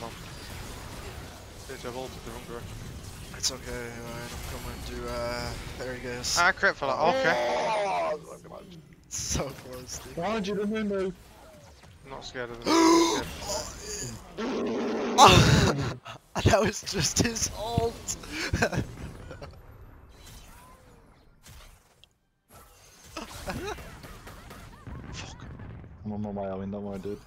Hold on. advantage, I've the wrong direction. It's okay, right, I'm coming to, uh, there he goes. Ah, crit for that, okay. Oh, so close, dude. Behind you, the window. I'm not scared of them. Oh, that was just his ult. Fuck. I'm on my way, I mean, don't worry, dude.